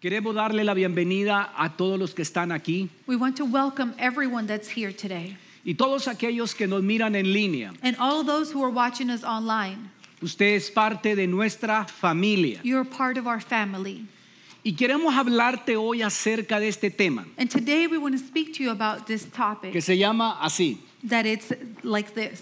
Queremos darle la bienvenida a todos los que están aquí We want to welcome everyone that's here today y todos aquellos que nos miran en línea. and all those who are watching us online. Usted es parte de nuestra familia You're part of our family. y queremos hablarte hoy acerca de este tema And today we want to speak to you about this topic que se llama así, that it's like this.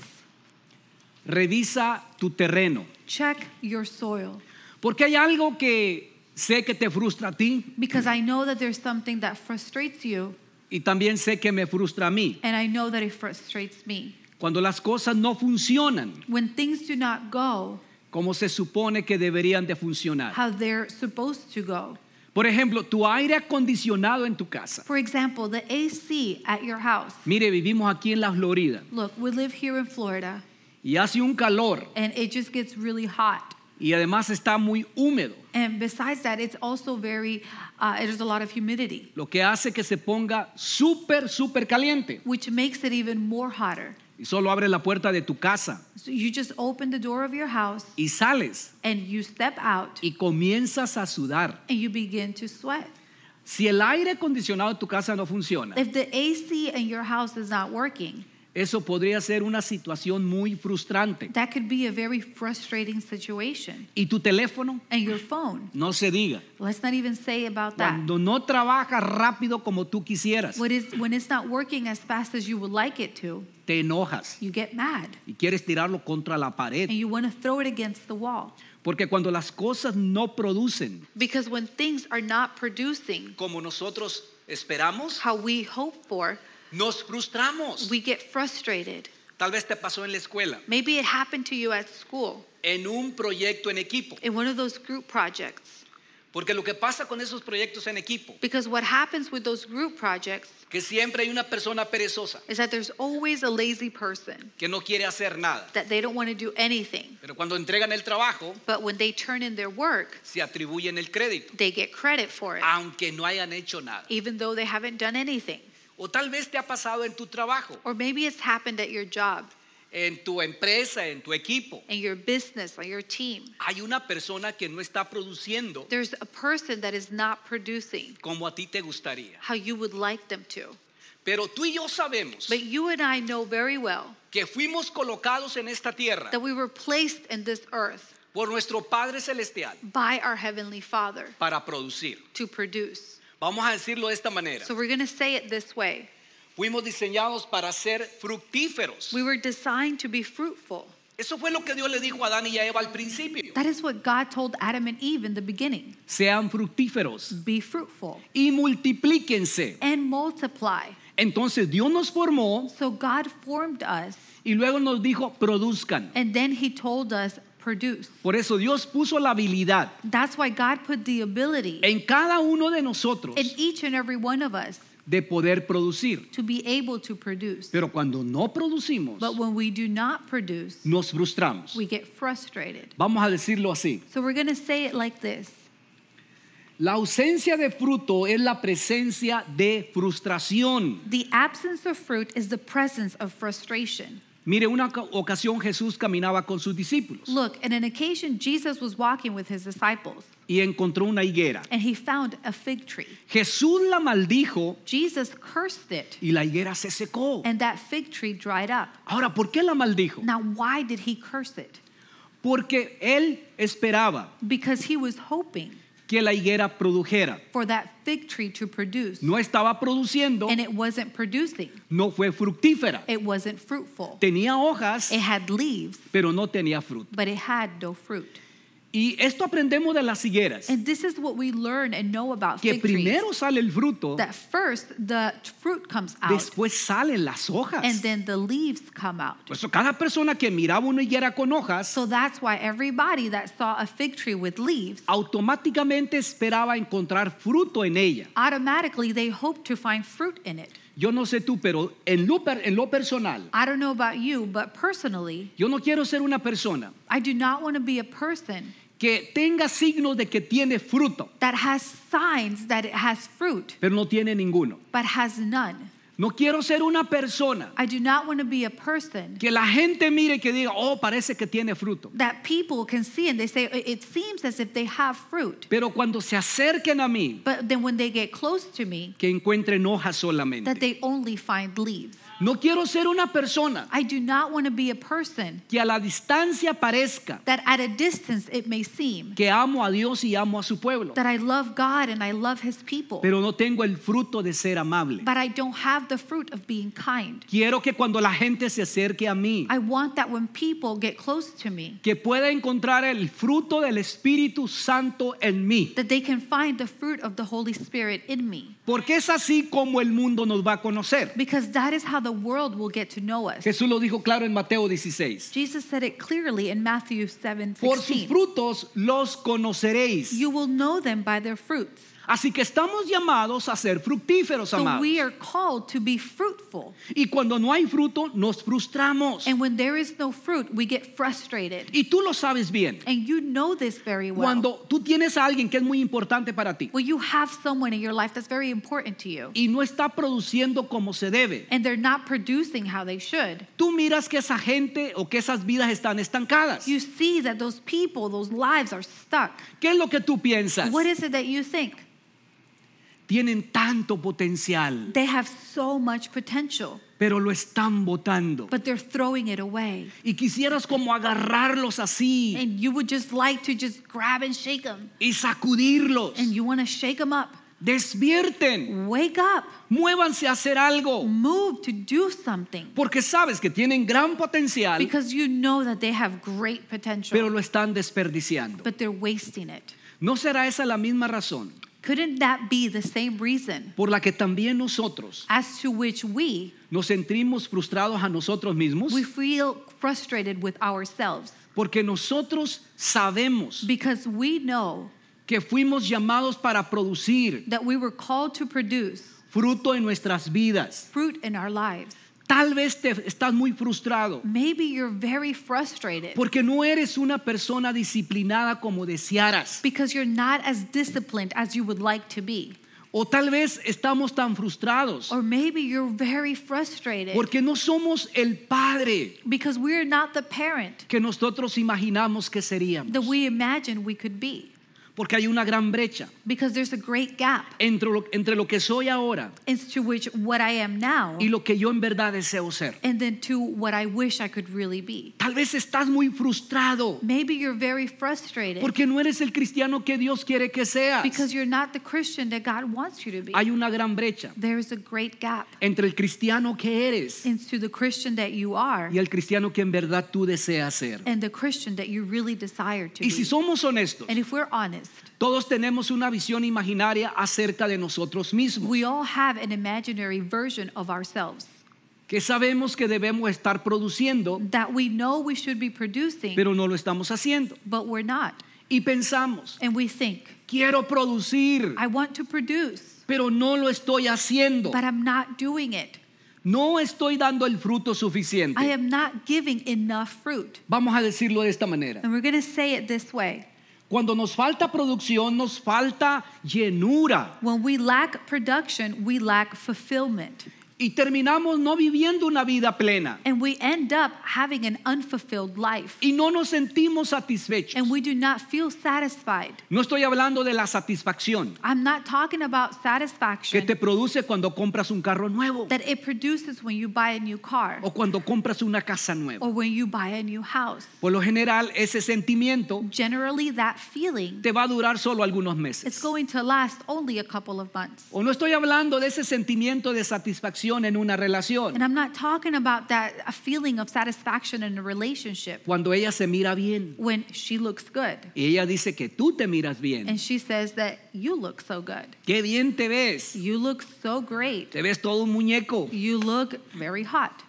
revisa tu terreno. Check your soil. Porque hay algo que sé que te frustra a ti Because I know that there's something that frustrates you, y también sé que me frustra a mí. and I know that it frustrates me. Cuando las cosas no funcionan When things do not go como se supone que deberían de funcionar. how they're supposed to go. Por ejemplo, tu aire acondicionado en tu casa. For example, the AC at your house. Mire, vivimos aquí en la Florida Look, we live here in Florida, y hace un calor and it just gets really hot. Y además está muy húmedo, And besides that, it's also very, uh, there's a lot of humidity, lo que hace que se ponga súper, súper caliente. which makes it even more hotter. Y solo abres la puerta de tu casa So you just open the door of your house y sales and you step out y comienzas a sudar. and you begin to sweat. Si el aire acondicionado de tu casa no funciona, If the AC in your house is not working, eso podría ser una situación muy frustrante. that could be a very frustrating situation. Y tu teléfono, And your phone, no se diga, let's not even say about that. cuando no trabaja rápido como tú quisieras, What is, when it's not working as fast as you would like it to, te enojas you get mad y quieres tirarlo contra la pared. and you want to throw it against the wall. Porque cuando las cosas no producen Because when things are not producing como nosotros esperamos, how we hope for, nos frustramos. we get frustrated. Tal vez te pasó en la escuela, Maybe it happened to you at school en un proyecto en equipo. in one of those group projects. Porque lo que pasa con esos proyectos en equipo, Because what happens with those group projects que siempre hay una persona perezosa is that there's always a lazy person que no quiere hacer nada. that they don't want to do anything. Pero cuando entregan el trabajo, But when they turn in their work, se atribuyen el crédito, they get credit for it, aunque no hayan hecho nada. even though they haven't done anything. O tal vez te ha pasado en tu trabajo, Or maybe it's happened at your job, en tu empresa, en tu equipo. in your business, or your team. Hay una persona que no está produciendo There's a person that is not producing como a ti te gustaría. how you would like them to. Pero tú y yo sabemos But you and I know very well que fuimos colocados en esta tierra that we were placed in this earth por nuestro Padre Celestial by our Heavenly Father para producir. to produce. Vamos a decirlo de esta manera. So we're going to say it this way Fuimos diseñados para ser fructíferos. We were designed to be fruitful. Eso fue lo que Dios le dijo a Adán y a Eva al principio. That is what God told Adam and Eve in the beginning Sean fructíferos be fruitful y multiplíquense. and multiply. Entonces Dios nos formó So God formed us, y luego nos dijo produzcan. and then He told us produce. Por eso Dios puso la habilidad That's why God put the ability en cada uno de nosotros in each and every one of us de poder producir. to be able to produce. Pero cuando no producimos, But when we do not produce, nos frustramos. we get frustrated. Vamos a decirlo así. So we're going to say it like this La ausencia de fruto es la presencia de frustración. The absence of fruit is the presence of frustration. Mire, una ca- ocasión Jesús caminaba con sus discípulos Look, in an occasion, Jesus was walking with his disciples y encontró una higuera. and he found a fig tree. Jesús la maldijo Jesus cursed it, y la higuera se secó. and that fig tree dried up. Ahora, ¿por qué la maldijo? Now, why did he curse it? Porque él esperaba Because he was hoping que la higuera produjera. for that fig tree to produce, No estaba produciendo, and it wasn't producing. no fue fructífera. It wasn't fruitful. Tenía hojas, It had leaves, pero no tenía fruto. but it had no fruit. Y esto aprendemos de las higueras, And this is what we learn and know about que fig trees. primero sale el fruto, That first the fruit comes out, después salen las hojas. and then the leaves come out. Por eso cada persona que miraba una higuera con hojas, So that's why everybody that saw a fig tree with leaves, automáticamente esperaba encontrar fruto en ella. automatically they hoped to find fruit in it. Yo no sé tú, pero en lo, per- en lo personal, I don't know about you, but personally, yo no quiero ser una persona I do not want to be a person que tenga signos de que tiene fruto, that has signs that it has fruit, pero no tiene ninguno. but has none. No quiero ser una persona I do not want to be a person que la gente mire y que diga, oh, parece que tiene fruto. that people can see and they say, "It- seems as if they have fruit. Pero cuando se acerquen a mí, But then when they get close to me, que encuentren hojas that solamente. they only find leaves. No quiero ser una persona I do not want to be a person que a la distancia parezca that at a distance it may seem que amo a Dios y amo a su pueblo, that I love God and I love His people, pero no tengo el fruto de ser amable. but I don't have the fruit of being kind. Quiero que cuando la gente se acerque a mí, I want that when people get close to me, que pueda encontrar el fruto del Espíritu Santo en mí. that they can find the fruit of the Holy Spirit in me. Porque es así como el mundo nos va a conocer. Because that is how the world will get to know us. Jesús lo dijo claro en Mateo 16. Jesus said it clearly in Matthew 7 Por sus 16. frutos los conoceréis. You will know them by their fruits. Así que estamos llamados a ser fructíferos, So amados. we are called to be fruitful. Y cuando no hay fruto, nos frustramos. And when there is no fruit, we get frustrated. Y tú lo sabes bien. And you know this very well. Cuando tú tienes a alguien que es muy importante para ti when you have someone in your life that's very important to you y no está produciendo como se debe, and they're not producing how they should, tú miras que esa gente o que esas vidas están estancadas. you see that those people, those lives are stuck. ¿Qué es lo que tú piensas? What is it that you think? Tienen tanto potencial, They have so much potential, pero lo están botando. but they're throwing it away. Y quisieras como agarrarlos así And you would just like to just grab and shake them. y sacudirlos. And you want to shake them up. Despierten, Wake up. muévanse a hacer algo. Move to do something. Porque sabes que tienen gran potencial, Because you know that they have great potential, pero lo están desperdiciando. but they're wasting it. ¿No será esa la misma razón Couldn't that be the same reason por la que también nosotros as to which we nos sentimos frustrados a nosotros mismos? we feel frustrated with ourselves? Porque nosotros sabemos Because we know que fuimos llamados para producir that we were called to produce fruto en nuestras vidas. fruit in our lives. Tal vez te estás muy frustrado Maybe you're very frustrated porque no eres una persona disciplinada como desearas. because you're not as disciplined as you would like to be. O tal vez estamos tan frustrados Or maybe you're very frustrated porque no somos el padre because we're not the parent que nosotros imaginamos que seríamos. that we imagined we could be. Porque hay una gran brecha Because there's a great gap entre lo, entre lo que soy ahora which what I am now y lo que yo en verdad deseo ser. and then to what I wish I could really be. Tal vez estás muy frustrado Maybe you're very frustrated porque no eres el cristiano que Dios quiere que seas. because you're not the Christian that God wants you to be. Hay una gran brecha There is a great gap entre el cristiano que eres into the Christian that you are y el cristiano que en verdad tú deseas ser. and the Christian that you really desire to Y si be. somos honestos, And if we're honest, todos tenemos una visión imaginaria acerca de nosotros mismos, we all have an imaginary version of ourselves que sabemos que debemos estar produciendo, that we know we should be producing, pero no lo estamos haciendo. but we're not. Y pensamos, And we think, quiero producir, I want to produce, pero no lo estoy haciendo. but I'm not doing it. No estoy dando el fruto I suficiente. am not giving enough fruit. Vamos a decirlo de esta manera. And we're going to say it this way Cuando nos falta producción, nos falta llenura when we lack production, we lack fulfillment. Y terminamos no viviendo una vida plena And we end up having an unfulfilled life. y no nos sentimos satisfechos. And we do not feel satisfied. No estoy hablando de la satisfacción I'm not talking about que satisfaction te produce cuando compras un carro nuevo that it produces when you buy a new car o cuando compras una casa nueva. or when you buy a new house. Por lo general, ese sentimiento Generally, that feeling te va a durar solo algunos meses. going to last only a couple of months. O no estoy hablando de ese sentimiento de satisfacción en una relación And I'm not talking about that a feeling of satisfaction in a relationship cuando ella se mira bien when she looks good y ella dice que tú te miras bien. and she says that you look so good. Qué bien te ves. You look so great. Te ves todo un muñeco. You look very hot.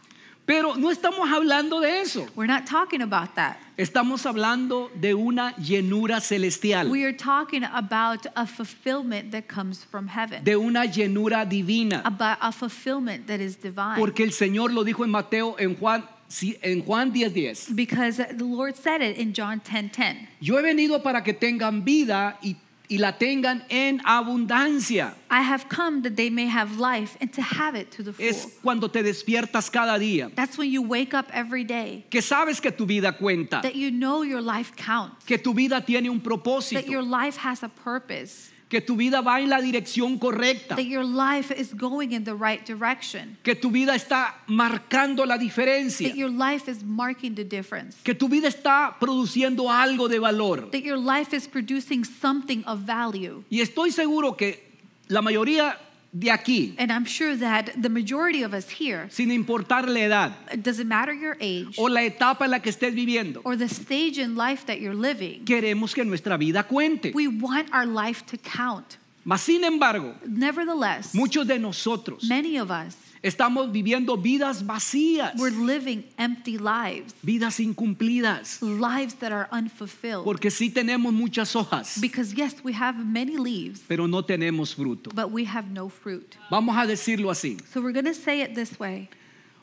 Pero no estamos hablando de eso. We're not talking about that. Estamos hablando de una llenura celestial, We are talking about a fulfillment that comes from heaven, de una llenura divina. about a fulfillment that is divine. Porque el Señor lo dijo en Mateo, en Juan, sí, en Juan 10:10. Because the Lord said it in John 10:10. 10, Yo he venido para que tengan vida y, y la tengan en abundancia. I have come that they may have life and to have it to the full. Es cuando te despiertas cada día, That's when you wake up every day, que sabes que tu vida cuenta, that you know your life counts, que tu vida tiene un that propósito, your life has a purpose, que tu vida va en la dirección correcta, that your life is going in the right direction, que tu vida está marcando la diferencia, that your life is marking the difference, que tu vida está produciendo algo de valor. that your life is producing something of value. Y estoy seguro que la mayoría de aquí, And I'm sure that the majority of us here, sin importar la edad doesn't matter your age o la etapa en la que estés viviendo, or the stage in life that you're living, queremos que nuestra vida cuente. we want our life to count. Mas sin embargo, Nevertheless, muchos de nosotros many of us, estamos viviendo vidas vacías, we're living empty lives, vidas incumplidas, lives that are unfulfilled. porque sí tenemos muchas hojas, Because yes, we have many leaves, pero no tenemos fruto. but we have no fruit. Vamos a decirlo así. So we're going to say it this way.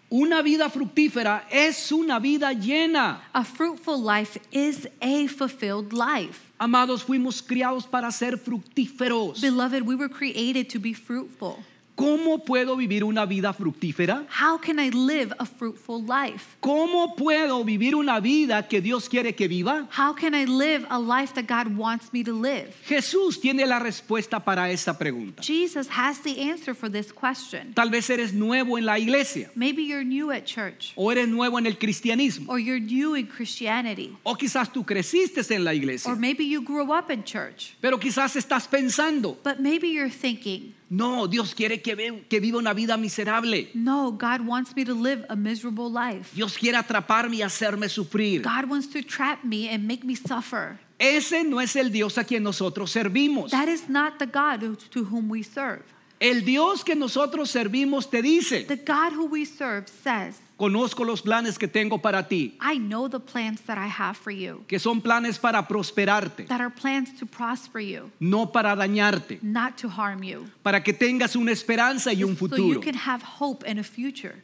Una vida fructífera es una vida llena. A fruitful life is a fulfilled life. Amados, fuimos criados para ser fructíferos. Beloved, we were created to be fruitful. ¿Cómo puedo vivir una vida fructífera? How can I live a fruitful life? ¿Cómo puedo vivir una vida que Dios quiere que viva? How can I live a life that God wants me to live? Jesús tiene la respuesta para esa pregunta. Jesus has the answer for this question. Tal vez eres nuevo en la iglesia Maybe you're new at church, o eres nuevo en el cristianismo or you're new in Christianity, o quizás tú creciste en la iglesia, or maybe you grew up in church, pero quizás estás pensando, but maybe you're thinking, no, Dios quiere que, ve- que viva una vida miserable. no, God wants me to live a miserable life. Dios quiere atraparme y hacerme sufrir. God wants to trap me and make me suffer. Ese no es el Dios a quien nosotros servimos. That is not the God to whom we serve. El Dios que nosotros servimos te dice, The God who we serve says, conozco los planes que tengo para ti, I know the plans that I have for you, que son planes para prosperarte, that are plans to prosper you, no para dañarte, not to harm you, para que tengas una esperanza y un so you futuro. can have hope and a future.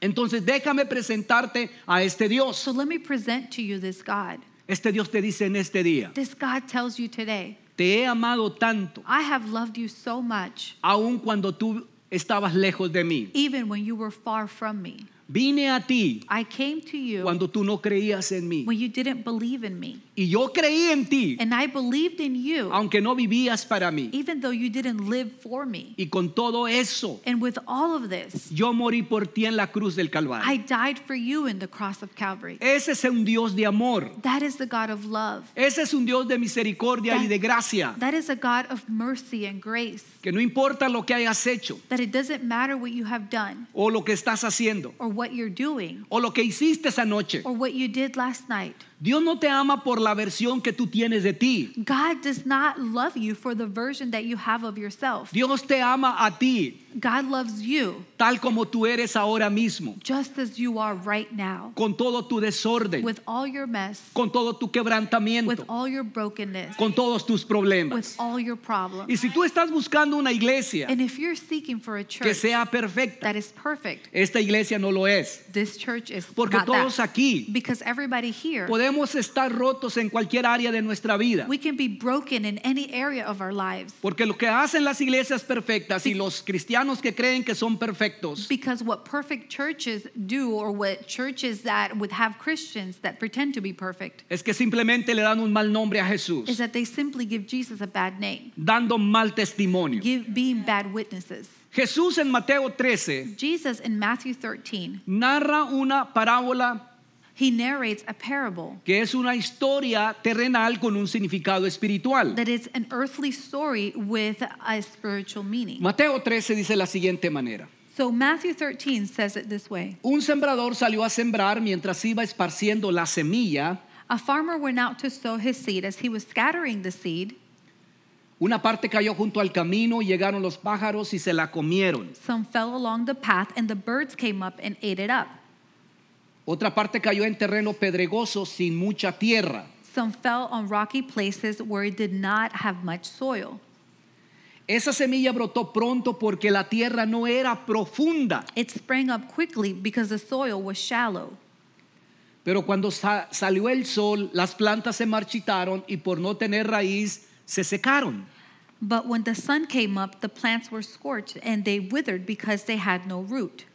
Entonces déjame presentarte a este Dios. So let me present to you this God. Este Dios te dice en este día, This God tells you today, te he amado tanto, I have loved you so much, aun cuando tú estabas lejos de mí. even when you were far from me. Vine a ti I came to you cuando tú no creías en mí. when you didn't believe in me. Y yo creí en ti, And I believed in you, aunque no vivías para mí. even though you didn't live for me. Y con todo eso, And with all of this, yo morí por ti en la cruz del I Calvario. died for you in the cross of Calvary. Ese es un Dios de amor. That is the God of love. Ese es un Dios de misericordia y de gracia. That is a God of mercy and grace. Que no importa lo que hayas hecho That it doesn't matter what you have done o lo que estás haciendo or what you're doing o lo que hiciste esa noche. or what you did last night. Dios no te ama por la versión que tú tienes de ti. God does not love you for the version that you have of yourself. Dios te ama a ti God loves you tal como tú eres ahora mismo, just as you are right now, con todo tu desorden, with all your mess, con todo tu with quebrantamiento, all your brokenness, con todos tus with problemas. all your problems. Y si tú estás buscando una iglesia And if you're seeking for a que church sea perfecta, that is perfect, esta iglesia no lo es. This church is Porque not todos that. aquí Because everybody here, podemos estar rotos en cualquier área de nuestra vida. we can be broken in any area of our lives. Porque lo que hacen las iglesias perfectas y los cristianos que creen que son perfectos Because what perfect churches do, or what churches that would have Christians that pretend to be perfect, es que simplemente le dan un mal nombre a is Jesús, that they simply give Jesus a bad name, dando mal testimonio. give, being bad witnesses. Jesús en Mateo 13 Jesus in Matthew 13, narra una parábola he narrates a parable que es una historia terrenal con un significado espiritual. that is an earthly story with a spiritual meaning. Mateo 13 dice la siguiente manera. So Matthew 13 says it this way Un sembrador salió a sembrar mientras iba esparciendo la semilla. A farmer went out to sow his seed. As he was scattering the seed, Una parte cayó junto al camino y llegaron los pájaros y se la comieron. some fell along the path, and the birds came up and ate it up. Otra parte cayó en terreno pedregoso sin mucha tierra. Some fell on rocky places where it did not have much soil. Esa semilla brotó pronto porque la tierra no era profunda. It sprang up quickly because the soil was shallow. Pero cuando sa- salió el sol, las plantas se marchitaron y por no tener raíz se secaron. But when the sun came up, the plants were scorched, and they withered because they had no root.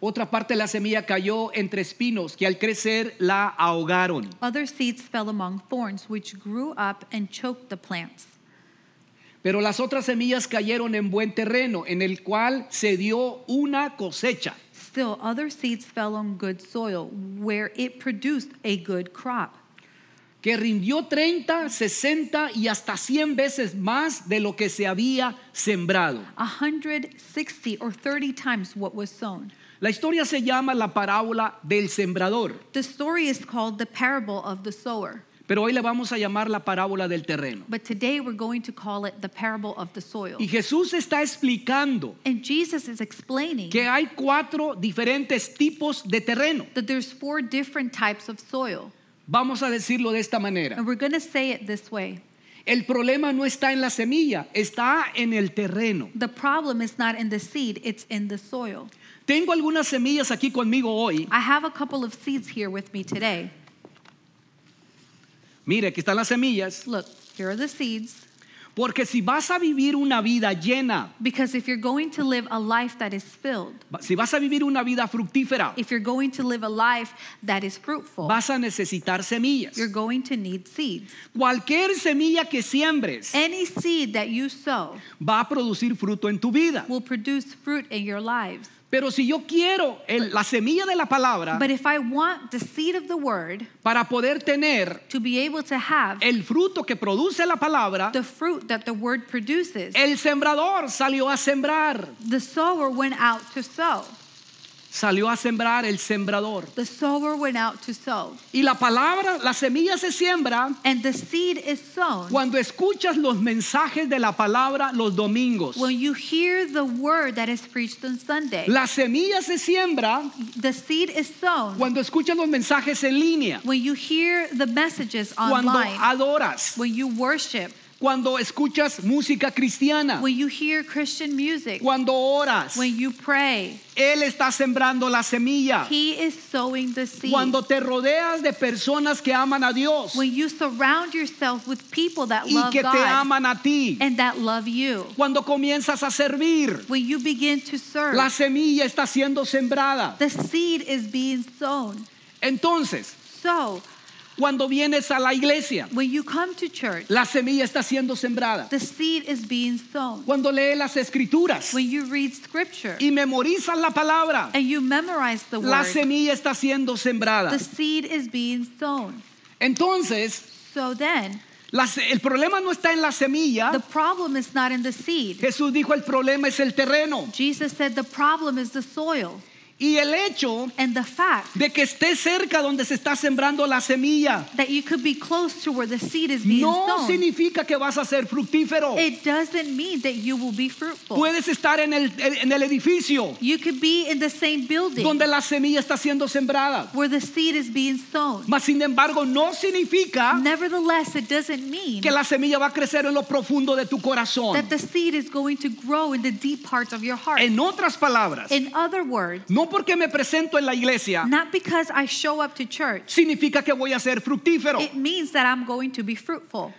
Otra parte la semilla cayó entre espinos que al crecer la ahogaron. Other seeds fell among thorns, which grew up and choked the plants. Pero las otras semillas cayeron en buen terreno, en el cual se dio una cosecha. Still, other seeds fell on good soil, where it produced a good crop, que rindió 30, 60 y hasta 100 veces más de lo que se había sembrado. a hundred, sixty, or thirty times what was sown. La historia se llama la parábola del sembrador, The story is called the parable of the sower, pero hoy le vamos a llamar la parábola del terreno. but today we're going to call it the parable of the soil. Y Jesús está explicando And Jesus is explaining que hay cuatro diferentes tipos de terreno. that there's four different types of soil. Vamos a decirlo de esta manera. And we're going to say it this way. El problema no está en la semilla, está en el terreno. The problem is not in the seed, it's in the soil. Tengo algunas semillas aquí conmigo hoy. I have a couple of seeds here with me today. Mire, aquí están las semillas. Look, here are the seeds. Porque si vas a vivir una vida llena, Because if you're going to live a life that is filled, si vas a vivir una vida fructífera, if you're going to live a life that is fruitful, vas a necesitar semillas. you're going to need seeds. Cualquier semilla que siembres Any seed that you sow va a producir fruto en tu vida. will produce fruit in your lives. Pero si yo quiero el- la semilla de la palabra But if I want the seed of the word para poder tener to be able to have el fruto que produce la palabra, the fruit that the word produces, el sembrador salió a sembrar. the sower went out to sow. Salió a sembrar el sembrador. The sower went out to sow. Y la palabra, la semilla se siembra And the seed is sown cuando escuchas los mensajes de la palabra los domingos. when you hear the word that is preached on Sunday. La semilla se siembra The seed is sown cuando escuchas los mensajes en línea, when you hear the messages cuando online, adoras, when you worship, cuando escuchas música cristiana, when you hear Christian music, cuando oras. when you pray. Él está sembrando la semilla. He is sowing the seed. Cuando te rodeas de personas que aman a Dios when you surround yourself with people that y love que te aman a ti. and that love you, Cuando comienzas a servir, when you begin to serve, la semilla está siendo sembrada. the seed is being sown. Entonces, So, cuando vienes a la iglesia, when you come to church, la semilla está siendo sembrada. the seed is being sown. Cuando lees las escrituras When you read scripture y memorizas la palabra, and you memorize the la word, semilla está siendo sembrada. the seed is being sown. Entonces, So then, la se- el problema no está en la semilla. the problem is not in the seed. Jesús dijo el problema es el terreno. Jesus said the problem is the soil Y el hecho and the fact de que esté cerca donde se está sembrando la semilla that you could be close to where the seed is being no sown. significa que vas a ser fructífero. It doesn't mean that you will be fruitful. Puedes estar en el, en el edificio You could be in the same building donde la semilla está siendo sembrada. where the seed is being sown. Mas sin embargo no significa Nevertheless, it doesn't mean que la semilla va a crecer en lo profundo de tu corazón. that the seed is going to grow in the deep parts of your heart. En otras palabras, In other words, no porque me presento en la iglesia not because I show up to church, significa que voy a ser fructífero. it means that I'm going to be fruitful.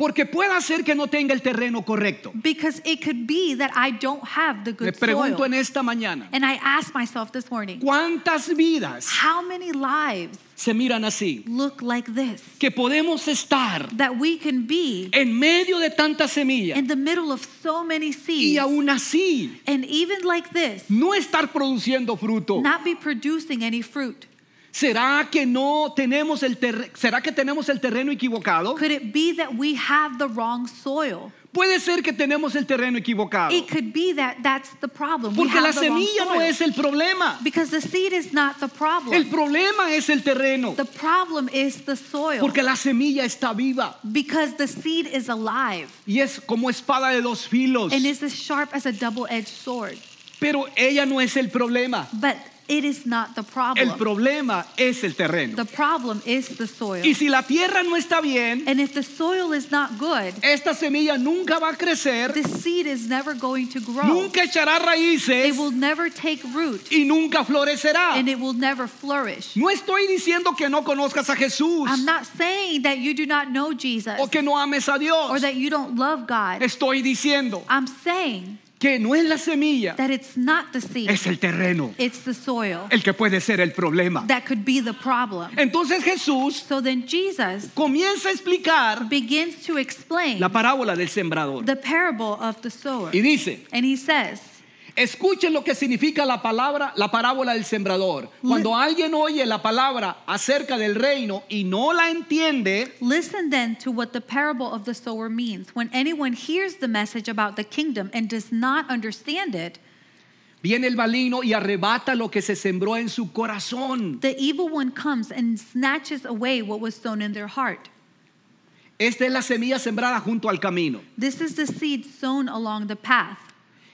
Porque puede ser que no tenga el terreno correcto. Because it could be that I don't have the Me good pregunto soil. en esta mañana, And I asked myself this morning, ¿cuántas vidas how many lives se miran así? look like this? Que podemos estar That we can be en medio de tanta semilla in the middle of so many y seeds. aún así And even like this, no estar produciendo fruto. not be producing any fruit. ¿Será que no tenemos el terreno? ¿Será que tenemos el terreno equivocado? Could it be that we have the wrong soil? Puede ser que tenemos el terreno equivocado. It could be that that's the problem. We Porque la semilla no es el problema. Because the seed is not the El problem. problema es el terreno. The problem is the soil. Porque la semilla está viva Because the seed is alive y es como espada de dos filos. and is as sharp as a double-edged sword. Pero ella no es el problema. But It is not the El problem. problema es el terreno. The problem is the soil. Y si la tierra no está bien, And if the soil is not good, esta semilla nunca va a crecer, the seed is never going to grow. nunca echará It will never take root y nunca florecerá. and it will never flourish. No estoy diciendo que no conozcas a Jesús I'm not saying that you do not know Jesus o que no ames a or that you don't love God. Estoy diciendo I'm saying que no es la semilla, that it's not the seed, es el terreno it's the soil el que puede ser el problema. that could be the problem. Entonces Jesús So then Jesus comienza a explicar begins to explain la parábola del sembrador the parable of the sower. y dice, And he says, Escuchen lo que significa la palabra, la parábola del sembrador. Cuando alguien oye la palabra acerca del reino y no la entiende, Listen then to what the parable of the sower means. When anyone hears the message about the kingdom and does not understand it, viene el maligno y arrebata lo que se sembró en su corazón. the evil one comes and snatches away what was sown in their heart. Esta es la semilla sembrada junto al camino. This is the seed sown along the path.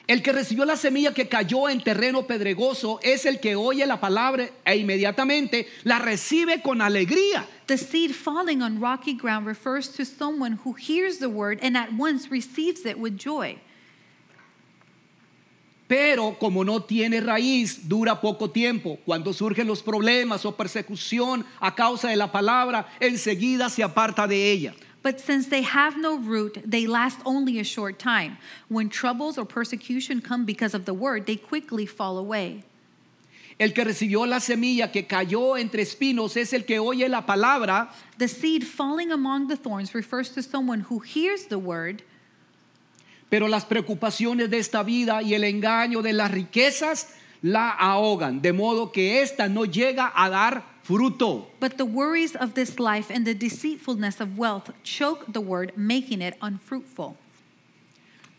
El que recibió la semilla que cayó en terreno pedregoso es el que oye la palabra e inmediatamente la recibe con alegría. The seed falling on rocky ground refers to someone who hears the word and at once receives it with joy. Pero como no tiene raíz, dura poco tiempo. Cuando surgen los problemas o persecución a causa de la palabra, enseguida se aparta de ella. But since they have no root, they last only a short time. When troubles or persecution come because of the word, they quickly fall away. El que recibió la semilla que cayó entre espinos es el que oye la palabra, The seed falling among the thorns refers to someone who hears the word, pero las preocupaciones de esta vida y el engaño de las riquezas la ahogan, de modo que ésta no llega a dar fruto. but the worries of this life and the deceitfulness of wealth choke the word, making it unfruitful.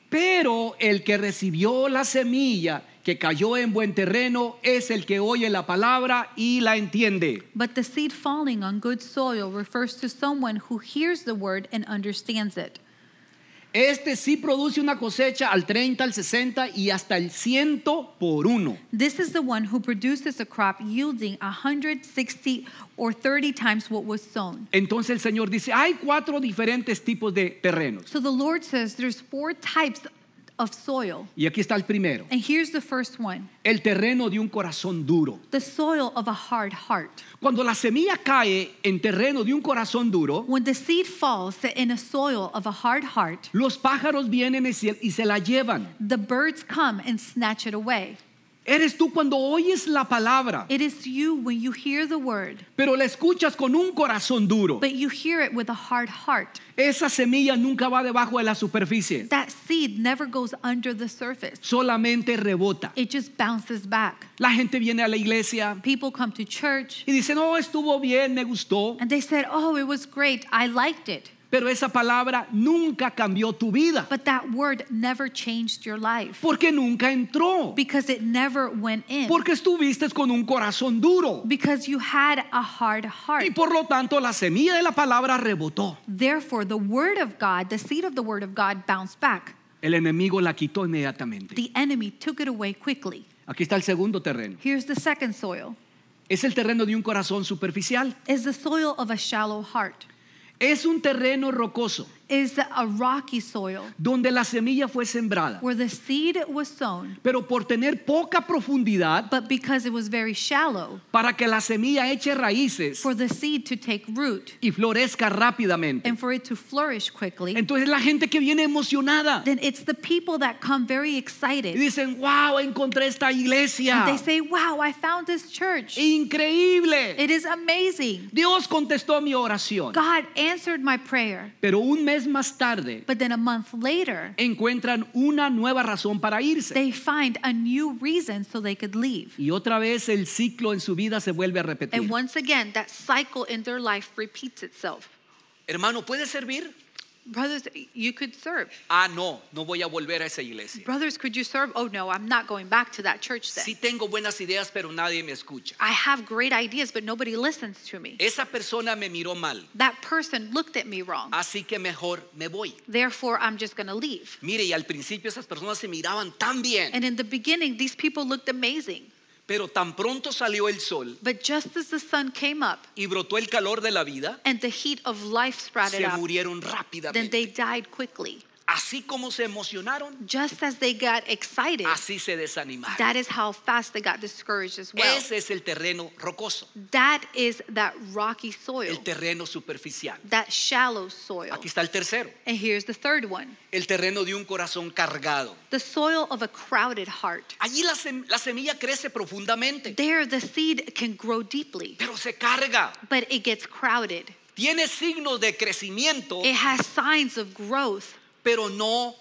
Pero el que recibió la semilla que cayó en buen terreno es el que oye la palabra y la entiende. But the seed falling on good soil refers to someone who hears the word and understands it. Este sí produce una cosecha al 30, al 60 y hasta el 100 por uno. This is the one who produces a crop yielding 160 or 30 times what was sown. Entonces el Señor dice, hay cuatro diferentes tipos de terrenos. So the Lord says there's four types of soil. Y aquí está el primero, And here's the first one el terreno de un corazón duro. the soil of a hard heart. Cuando la semilla cae en terreno de un corazón duro, When the seed falls in a soil of a hard heart, los pájaros vienen y se, la llevan. the birds come and snatch it away. Eres tú cuando oyes la palabra, It is you when you hear the word, pero la escuchas con un corazón duro. but you hear it with a hard heart. Esa semilla nunca va debajo de la superficie, That seed never goes under the surface, solamente rebota. it just bounces back. La gente viene a la iglesia People come to church y dice, no, estuvo bien, me gustó, and they said, Oh, it was great. I liked it. Pero esa palabra nunca cambió tu vida, But that word never changed your life porque nunca entró, because it never went in. porque estuviste con un corazón duro. Because you had a hard heart. Y por lo tanto la semilla de la palabra rebotó. Therefore, the word of God, the seed of the word of God, bounced back. El enemigo la quitó inmediatamente. The enemy took it away quickly. Aquí está el segundo terreno. Here's the second soil Es el terreno de un corazón superficial. is the soil of a shallow heart, Es un terreno rocoso is a rocky soil donde la semilla fue sembrada. where the seed was sown, Pero por tener poca profundidad, but because it was very shallow, para que la semilla eche raíces for the seed to take root y florezca rápidamente. and for it to flourish quickly, Entonces la gente que viene emocionada then it's the people that come very y excited. dicen, wow, encontré esta iglesia. And they say, Wow, I found this church. Increíble. It is amazing. Dios contestó mi oración. God answered my prayer. Pero un mes más tarde But then a month later, encuentran una nueva razón para irse. they find a new reason so they could leave. Y otra vez el ciclo en su vida se vuelve a repetir. And once again, that cycle in their life repeats itself. Hermano, ¿puede servir? Brothers, you could serve. Ah, no, no voy a volver a esa iglesia. Brothers, could you serve? Oh no, I'm not going back to that church then. Sí tengo buenas ideas, pero nadie me escucha. I have great ideas, but nobody listens to me. Esa persona me miró mal, That person looked at me wrong. así que mejor me voy. Therefore, I'm just going to leave. Mire, y al principio esas personas se miraban tan bien, And in the beginning, these people looked amazing. Pero tan pronto salió el sol But just as the sun came up y brotó el calor de la vida, and the heat of life sprouted se up, murieron then rápidamente. they died quickly. Así como se emocionaron, Just as they got excited, así se desanimaron. that is how fast they got discouraged as well. Ese es el terreno rocoso, That is that rocky soil, el terreno superficial. that shallow soil. Aquí está el tercero, And here's the third one el terreno de un corazón cargado. the soil of a crowded heart. Allí la, sem- la semilla crece profundamente, There, the seed can grow deeply, pero se carga. but it gets crowded. Tiene signos de crecimiento, It has signs of growth, pero no,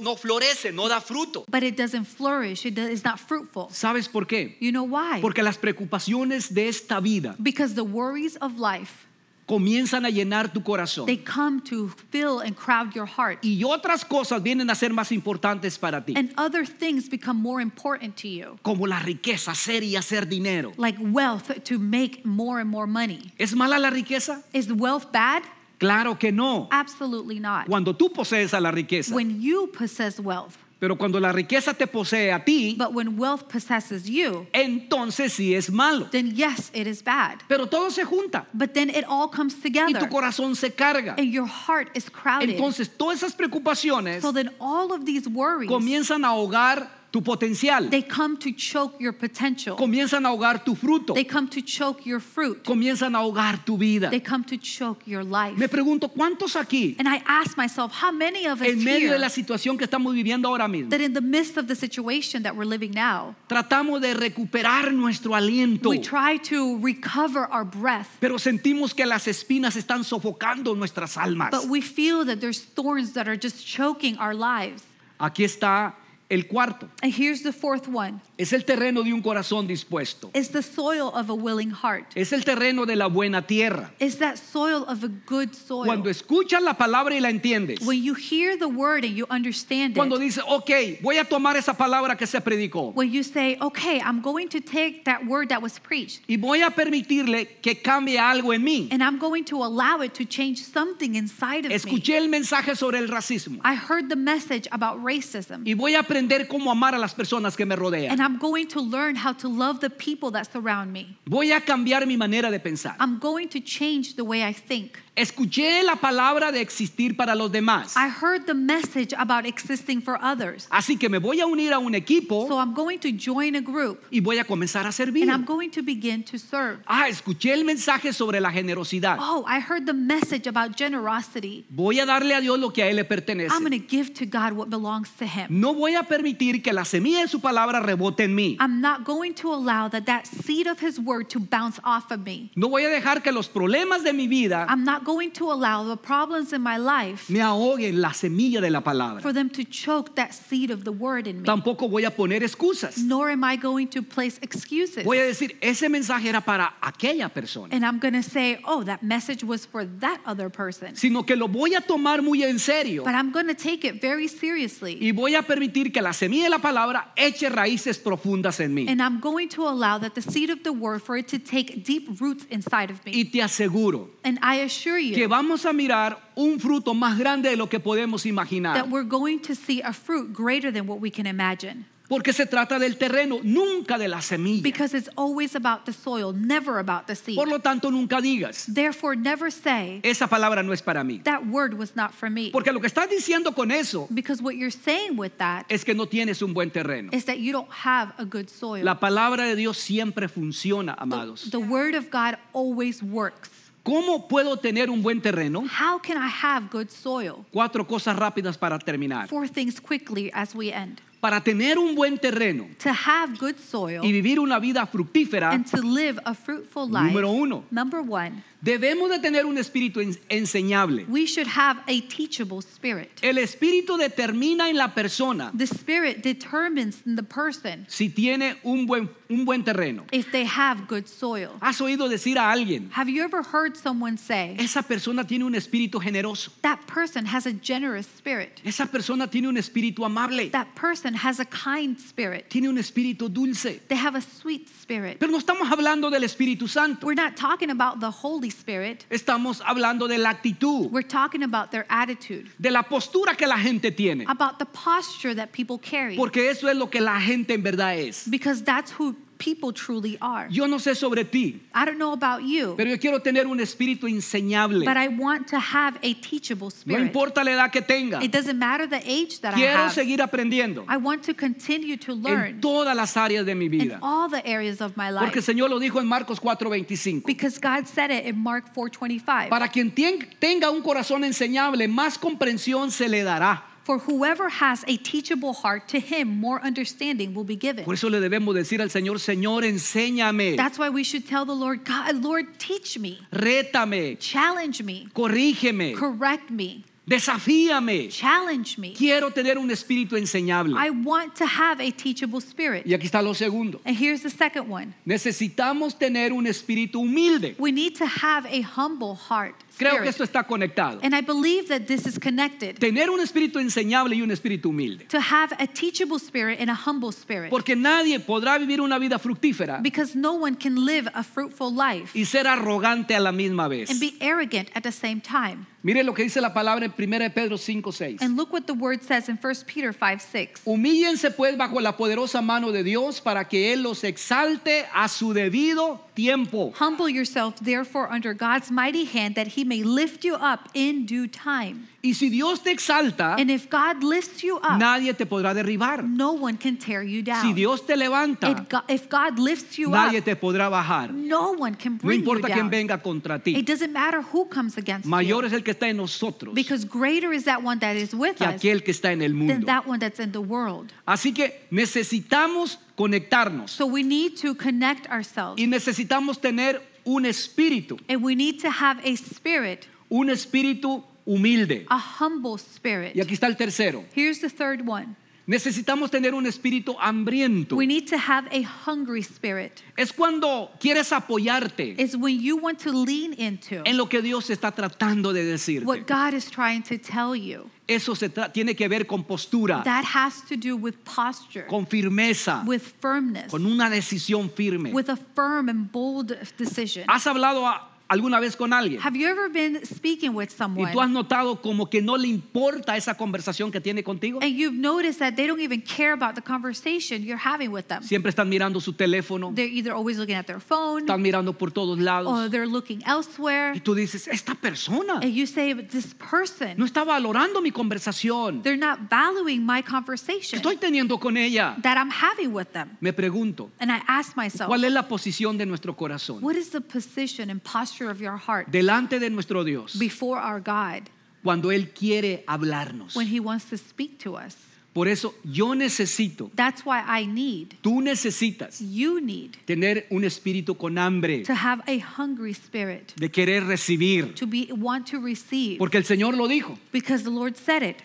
no florece, no da fruto. but it doesn't flourish. It it's not fruitful. ¿Sabes por qué? You know why? Porque las preocupaciones de esta vida Because the worries of life, comienzan a llenar tu corazón. they come to fill and crowd your heart. Y otras cosas vienen a ser más importantes para ti, And other things become more important to you, como la riqueza, ser y hacer dinero. like wealth to make more and more money. ¿Es mala la riqueza? Is wealth bad? Claro que no. Absolutely not. Cuando tú posees a la riqueza. When you possess wealth, Pero cuando la riqueza te posee a ti, but when wealth possesses you, entonces sí es malo. then yes, it is bad. Pero todo se junta But then it all comes y tu together corazón se carga. and your heart is crowded. Entonces todas esas preocupaciones So then all of these worries, comienzan a ahogar tu potencial, they come to choke your potential. comienzan a ahogar tu fruto, They come to choke your fruit. comienzan a ahogar tu vida. They come to choke your life. Me pregunto, ¿cuántos aquí, And I ask myself, how many of us en medio here de la situación que estamos viviendo ahora mismo, that in the midst of the situation that we're living now, tratamos de recuperar nuestro aliento, we try to recover our breath, pero sentimos que las espinas están sofocando nuestras almas? but we feel that there's thorns that are just choking our lives. Aquí está el cuarto. And here's the fourth one. Es el terreno de un corazón dispuesto. It's the soil of a willing heart. Es el terreno de la buena tierra. It's that soil of a good soil. Cuando escuchas la palabra y la entiendes. when you hear the word and you understand Cuando it, dices, ok, voy a tomar esa palabra que se predicó when you say, okay, I'm going to take that word that was preached y voy a permitirle que cambie algo en mí. and I'm going to allow it to change something inside of me. Escuché el mensaje sobre el racismo I heard the message about racism y voy a aprender cómo amar a las personas que me rodean. and I'm going to learn how to love the people that surround me. Voy a cambiar mi manera de pensar. I'm going to change the way I think. Escuché la palabra de existir para los demás. I heard the message about existing for others. Así que me voy a unir a un equipo So I'm going to join a group y voy a comenzar a servir. and I'm going to begin to serve. Ah, escuché el mensaje sobre la generosidad. Oh, I heard the message about generosity. Voy a darle a Dios lo que a Él le pertenece. I'm going to give to God what belongs to Him. No voy a permitir que la semilla de su palabra rebote en mí. I'm not going to allow that that seed of His word to bounce off of me. No voy a dejar que los problemas de mi vida I'm not going to allow the problems in my life me ahoguen la semilla de la palabra. for them to choke that seed of the word in me. Tampoco voy a poner excusas. Nor am I going to place excuses. Voy a decir, ese mensaje era para aquella persona. And I'm going to say, oh, that message was for that other person. Sino que lo voy a tomar muy en serio. But I'm going to take it very seriously. Y voy a permitir que la semilla de la palabra eche raíces profundas en mí. And I'm going to allow that the seed of the word for it to take deep roots inside of Y me. te aseguro And I assure que you vamos a mirar un fruto más grande de lo que podemos imaginar. that we're going to see a fruit greater than what we can imagine. Porque se trata del terreno, nunca de la semilla. Because it's always about the soil, never about the seed. Por lo tanto, nunca digas, Therefore, never say, esa palabra no es para mí. that word was not for me. Porque lo que estás diciendo con eso Because what you're saying with that es que no tienes un buen terreno. is that you don't have a good soil. La palabra de Dios siempre funciona, amados. The word of God always works. ¿Cómo puedo tener un buen terreno? How can I have good soil? Cuatro cosas rápidas para terminar. Four things quickly as we end. Para tener un buen terreno To have good soil y vivir una vida fructífera, and to live a fruitful life. Número uno. Number one, debemos de tener un espíritu en- enseñable. we should have a teachable spirit. El espíritu determina en la persona The spirit determines in the person si tiene un buen, un buen terreno. if they have good soil. ¿Has oído decir a alguien, Have you ever heard someone say, esa persona tiene un espíritu generoso? that person has a generous spirit? Esa persona tiene un espíritu amable. That person has a kind spirit. Tiene un espíritu dulce. They have a sweet spirit. Pero no estamos hablando del Espíritu Santo. We're not talking about the Holy Spirit. Estamos hablando de la actitud, We're talking about their attitude, de la postura que la gente tiene. about the posture that people carry. Porque eso es lo que la gente en verdad es. Because that's who people truly are. Yo no sé sobre ti, I don't know about you, pero yo quiero tener un espíritu enseñable. but I want to have a teachable No spirit. importa la edad que tenga. It doesn't matter the age that I Quiero have. seguir aprendiendo I want to continue to en learn todas las áreas de mi in vida. all the areas of my Porque el life. Señor lo dijo en Marcos 4:25. Because God said it in Mark 4:25. Para quien tenga un corazón enseñable, más comprensión se le dará. For whoever has a teachable heart, to him more understanding will be given. Por eso le debemos decir al Señor, Señor, enséñame, That's why we should tell the Lord, God, Lord, teach me, rétame, challenge me, corrígeme, correct me, desafíame. challenge me. Quiero tener un espíritu enseñable. I want to have a teachable spirit. Y aquí está lo segundo. And here's the second one. Necesitamos tener un espíritu humilde. We need to have a humble heart. Creo que esto está conectado. And I believe that this is connected. Tener un espíritu enseñable y un espíritu humilde. To have a teachable spirit and a humble spirit. Porque nadie podrá vivir una vida fructífera Because no one can live a fruitful life y ser arrogante a la misma vez. and be arrogant at the same time. Mire lo que dice la palabra en 1 Pedro 5, 6. And look what the word says in 1 Peter 5 6. Humíllense pues bajo la poderosa mano de Dios para que Él los exalte a su debido tiempo. Humble yourself, therefore, under God's mighty hand, that he may lift you up in due time. Y si Dios te exalta, And if God lifts you up, nadie te podrá derribar. no one can tear you down. Si Dios te levanta, If God, if God lifts you nadie up, te podrá bajar. no one can No bring you importa quién down. venga contra ti. It doesn't matter who comes against Mayor you. es el que está en nosotros Because greater is that one that is with que us aquel que está en el than that one that's in the world. Así que necesitamos conectarnos So we need to connect ourselves. y necesitamos tener un espíritu, And we need to have a spirit, un espíritu humilde. a humble spirit. Y aquí está el tercero. Here's the third one. Necesitamos tener un espíritu hambriento. We need to have a hungry spirit. Es cuando quieres apoyarte Is when you want to lean into en lo que Dios está tratando de decirte. what God is trying to tell you. Eso se tiene que ver con postura, That has to do with posture, con firmeza, with firmness, con una decisión firme. with a firm and bold decision. ¿Has hablado a- alguna vez con alguien? Have you ever been speaking with Y someone tú has notado como que no le importa esa conversación que tiene contigo. and you've noticed that they don't even care about the conversation you're having with them? Siempre están mirando su teléfono, They're either always looking at their phone están mirando por todos or they're looking elsewhere. Y tú dices, esta persona And you say, this no person, está valorando mi conversación they're not valuing my conversation estoy teniendo con ella. that I'm having with them. Me pregunto, And I ask myself, ¿cuál es la posición de nuestro corazón? what is the position and posture of your heart Delante de nuestro Dios, before our God cuando Él quiere hablarnos. when He wants to speak to us? Por eso yo necesito, That's why I need, tú necesitas you need tener un espíritu con hambre to have a hungry spirit, de querer recibir. to be want to receive, Porque el Señor lo dijo. because the Lord said it.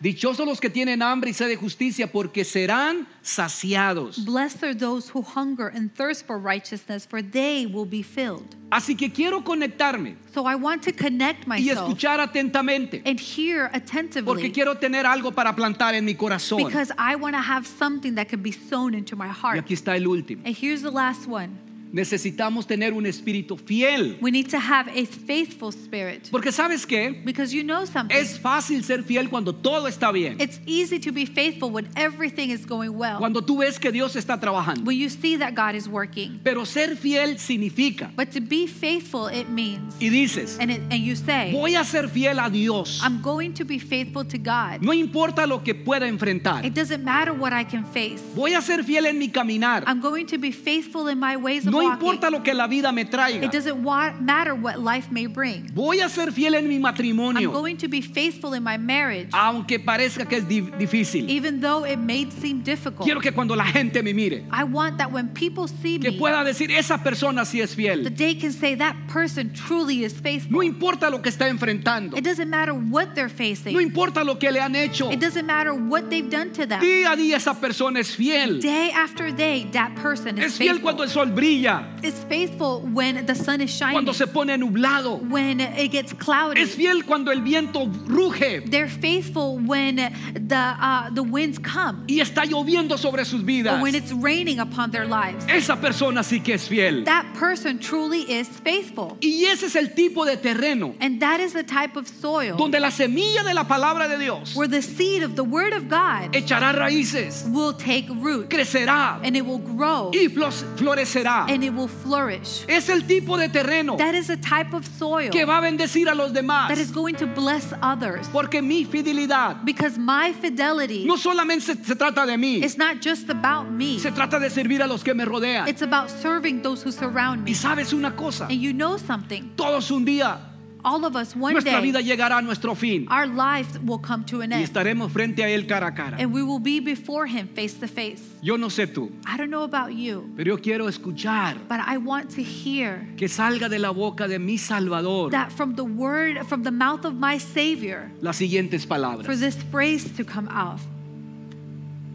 Dichosos los que tienen hambre y sed de justicia, porque serán saciados. Blessed are those who hunger and thirst for righteousness, for they will be filled. Así que quiero conectarme So I want to connect y myself escuchar atentamente, and hear porque attentively quiero tener algo para plantar en mi corazón. because I want to have something that can be sown into my Y heart. aquí está el último. And here's the last one. Necesitamos tener un espíritu fiel. We need to have a faithful spirit. Porque sabes qué? Because you know something. Es fácil ser fiel cuando todo está bien. It's easy to be faithful when everything is going well. Cuando tú ves que Dios está trabajando. When you see that God is working. Pero ser fiel significa, But to be faithful, it means, y dices, and, it, and you say, voy a ser fiel a Dios. I'm going to be faithful to God. No importa lo que pueda enfrentar. It doesn't matter what I can face. Voy a ser fiel en mi caminar. I'm going to be faithful in my ways of No importa lo que la vida me traiga. It doesn't matter what life may bring. Voy a ser fiel en mi I'm matrimonio, going to be faithful in my marriage, aunque parezca que es di- difícil. even though it may seem difficult. Quiero que cuando la gente me mire, I want that when people see que me, pueda decir, esa persona sí es that fiel. they can say that person truly is faithful. No importa lo que está enfrentando. It doesn't matter what they're facing. No importa lo que le han hecho. It doesn't matter what they've done to them. Día a día esa persona es fiel. Day after day, that person is Es fiel faithful. cuando el sol brilla brilla, is faithful when the sun is shining, cuando se pone nublado. when it gets cloudy. Es fiel cuando el viento ruge They're faithful when the uh, the winds come y está lloviendo sobre sus vidas. when it's raining upon their lives. Esa persona sí que es fiel. That person truly is faithful. Y ese es el tipo de terreno And that is the type of soil donde la semilla de la palabra de Dios where the seed of the word of God echará raíces, will take root crecerá and it will grow y flo- florecerá. and it will flourish. Es el tipo de terreno That is a type of soil que va a bendecir a los demás. that is going to bless others. Porque mi fidelidad Because my fidelity no solamente se, trata de mí, is not just about me, se trata de servir a los que me rodean. it's about serving those who surround Y me. sabes una cosa, And you know something, todos un día all of us one nuestra vida day, llegará a nuestro fin our lives will come to an y end estaremos frente a Él cara a cara. and we will be before Him face to face. Yo no sé tú, I don't know about you, pero yo quiero escuchar but I want to hear que salga de la boca de mi Salvador that from the word, from the mouth of my Savior, las siguientes for palabras. this phrase to come out.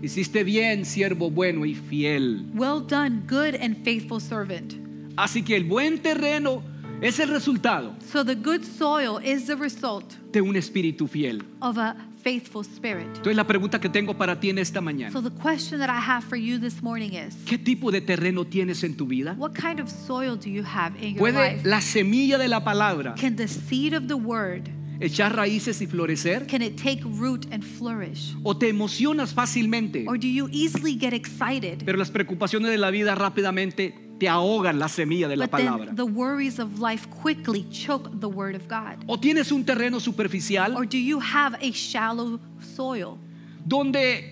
Hiciste bien, siervo bueno y fiel. Well done, good and faithful servant. Así que el buen terreno es el resultado So the good soil is the result de un espíritu fiel. of a faithful spirit. Entonces la pregunta que tengo para ti en esta mañana, So the question that I have for you this morning is ¿qué tipo de terreno tienes en tu vida? what kind of soil do you have in your ¿Puede life? la semilla de la palabra Can the seed of the word echar raíces y florecer? can it take root and flourish? ¿O te emocionas fácilmente? Or do you easily get excited? Pero las preocupaciones de la vida rápidamente te ahogan la semilla de la palabra. the worries of life quickly choke the word of God. ¿O tienes un terreno superficial Or do you have a shallow soil donde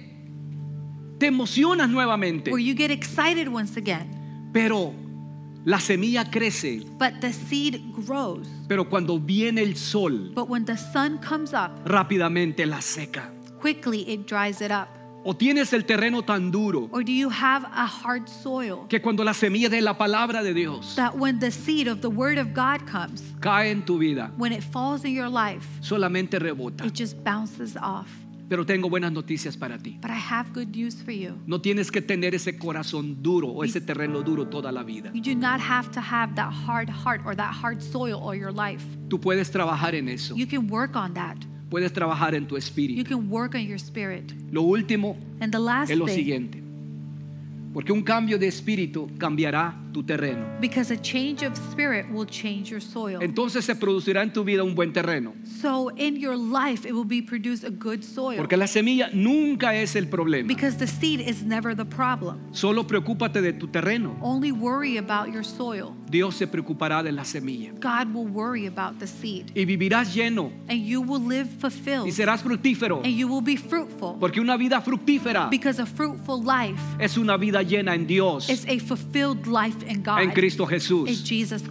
te emocionas nuevamente, where you get excited once again, pero la semilla crece, but the seed grows? pero cuando viene el sol, But when the sun comes up, rápidamente la seca? quickly it dries it up. ¿O tienes el terreno tan duro Or do you have a hard soil que cuando la semilla de la palabra de Dios that when the seed of the word of God comes, cae en tu vida, when it falls in your life, solamente rebota? it just bounces off? Pero tengo buenas noticias para ti. But I have good news for you. No tienes que tener ese corazón duro o ese terreno duro toda la vida. You do not have to have that hard heart or that hard soil all your life. Tú puedes trabajar en eso. You can work on that. Puedes trabajar en tu You espíritu. can work on your spirit. Lo último And the last es lo thing, siguiente. Porque un cambio de espíritu cambiará tu terreno. because a change of spirit will change your soil. Entonces se producirá en tu vida un buen terreno. So in your life, it will be produced a good soil. Porque la semilla nunca es el problema. Because the seed is never the problem. Solo preocúpate de tu terreno. Only worry about your soil. Dios se preocupará de la semilla. God will worry about the seed. Y vivirás lleno And you will live fulfilled. y serás fructífero. And you will be fruitful. Porque una vida fructífera Because a fruitful life es una vida llena en Dios, is a fulfilled life in God. en Cristo In Jesús,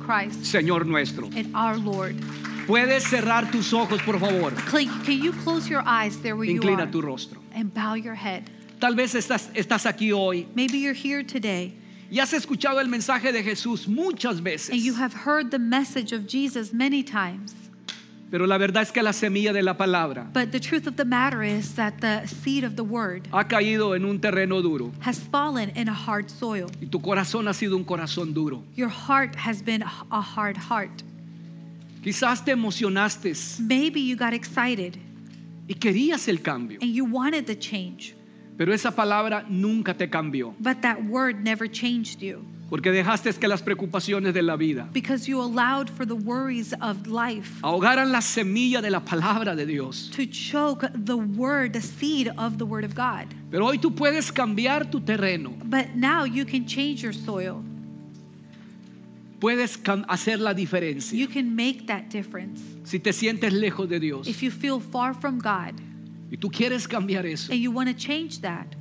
Christ. Señor nuestro. In our Lord. Puedes cerrar tus ojos, por favor. Can you close your eyes there where you Inclina are tu rostro. and bow your head? Tal vez estás, estás aquí hoy Maybe you're here today y has escuchado el mensaje de Jesús muchas veces. and you have heard the message of Jesus many times. Pero la verdad es que la semilla de la palabra But the truth of the matter is that the seed of the word ha caído en un terreno duro has fallen in a hard soil. y tu corazón ha sido un corazón duro. Your heart has been a hard heart. Quizás te emocionaste Maybe you got excited y querías el cambio, and you wanted the change, pero esa palabra nunca te cambió but that word never changed you porque dejaste que las preocupaciones de la vida because you allowed for the worries of life ahogaran la semilla de la palabra de Dios. to choke the word, the seed of the word of God. Pero hoy tú puedes cambiar tu terreno, But now you can change your soil. puedes cam- hacer la diferencia. You can make that difference. Si te sientes lejos de Dios If you feel far from God y tú quieres cambiar eso, and you want to change that,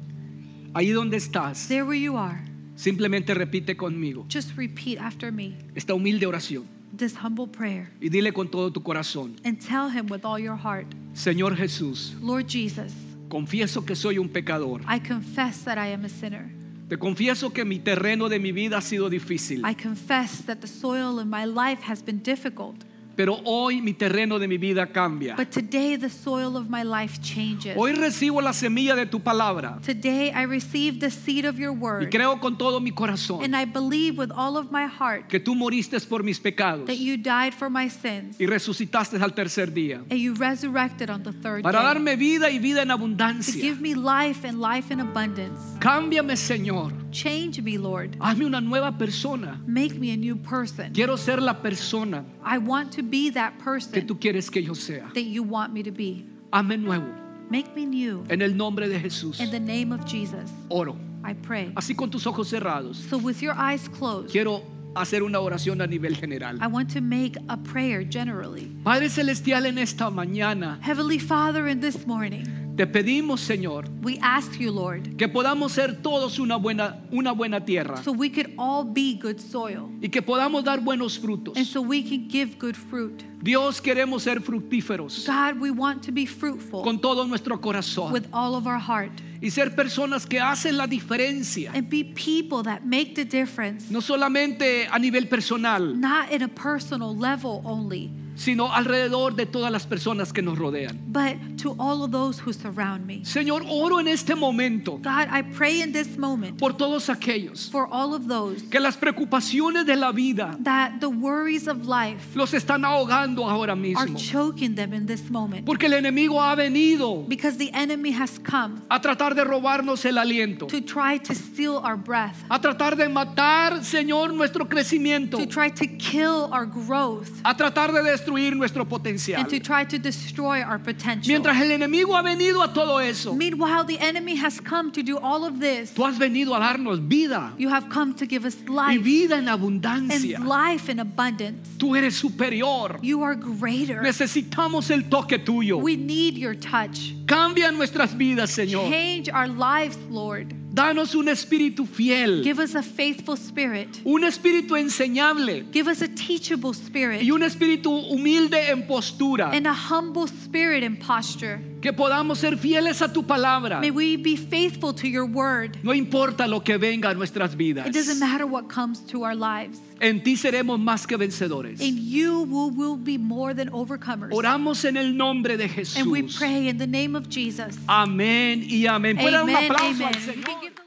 ahí donde estás, there where you are, simplemente repite conmigo. Just repeat after me. Esta humilde oración. This humble prayer. Y dile con todo tu corazón, and tell Him with all your heart Señor Jesús, Lord Jesus, confieso que soy un pecador. I confess that I am a sinner. Te confieso que mi terreno de mi vida ha sido difícil, I confess that the soil of my life has been difficult, Pero hoy mi terreno de mi vida cambia. But today the soil of my life changes. Hoy recibo la semilla de tu palabra Today I receive the seed of your y word. creo con todo mi corazón And I believe with all of my heart que tú moriste por mis pecados that you died for my sins y resucitaste al tercer día and you resurrected on the third para day darme vida y vida en to abundancia. give me life and life in abundance. Cámbiame, Señor. Change me, Lord. Hazme una nueva persona. Make me a new person. Quiero ser la persona I want to be that que person tú quieres que yo sea. that you want me to be. Hazme nuevo. Make me new. En el nombre de Jesús. In the name of Jesus, Oro. I pray. Así con tus ojos cerrados. So, with your eyes closed, Quiero hacer una oración a nivel general. I want to make a prayer generally. Padre Celestial, en esta mañana Heavenly Father, in this morning, te pedimos, Señor, we ask you, Lord, que podamos ser todos una buena, una buena tierra. so we could all be good soil y que podamos dar buenos frutos. and so we can give good fruit. Dios, queremos ser fructíferos God, we want to be fruitful con todo nuestro corazón. with all of our heart y ser personas que hacen la diferencia, and be people that make the difference, no solamente a nivel personal, not in a personal level only, sino alrededor de todas las personas que nos rodean. but to all of those who surround me. Señor, oro en este momento God, I pray in this moment por todos aquellos for all of those que las preocupaciones de la vida that the worries of life los están ahogando ahora are mismo. choking them in this moment Porque el enemigo ha venido because the enemy has come a tratar de robarnos el aliento, to try to steal our breath, a tratar de matar, Señor, nuestro crecimiento, to try to kill our growth, a tratar de destruir nuestro potencial. and to try to destroy our potential. Mientras el enemigo ha venido a todo eso, Meanwhile, the enemy has come to do all of this. tú has venido a darnos vida You have come to give us y life vida en abundancia. and life in abundance. Tú eres superior. You are greater. Necesitamos el toque tuyo. We need your touch. Cambia nuestras vidas, Señor. Change our lives, Lord. Danos un espíritu fiel, Give us a faithful spirit. un espíritu enseñable Give us a teachable spirit y un espíritu humilde en postura. and a humble spirit and posture. Que podamos ser fieles a tu palabra. May we be faithful to your word. No importa lo que venga a nuestras vidas. It doesn't matter what comes to our lives. En ti seremos más que vencedores. In you will be more than overcomers. Oramos en el nombre de And we Jesús. pray in the name of Jesus. Amén y amén. Un Amen. aplauso al Amen. You Señor.